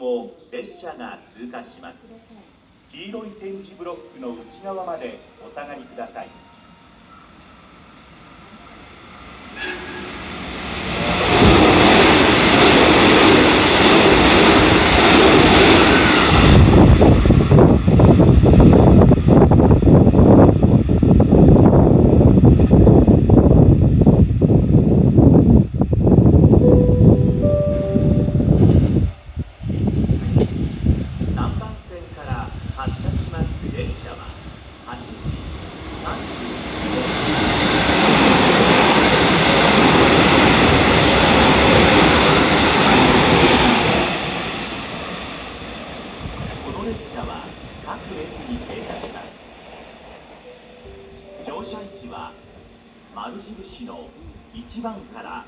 を列車が通過します。黄色い点字ブロックの内側までお下がりください。列車は各駅に停車します。乗車位置は丸印の1番から